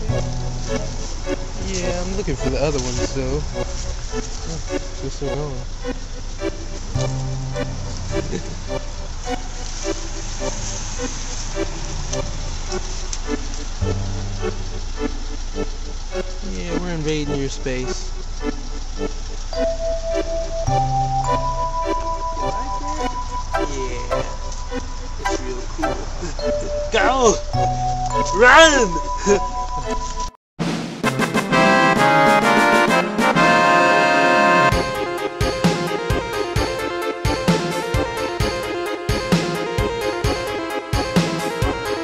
Yeah, I'm looking for the other though. Oh, they're still going. yeah, we're invading your space. Yeah, it's real cool. Go! Run! Thank you.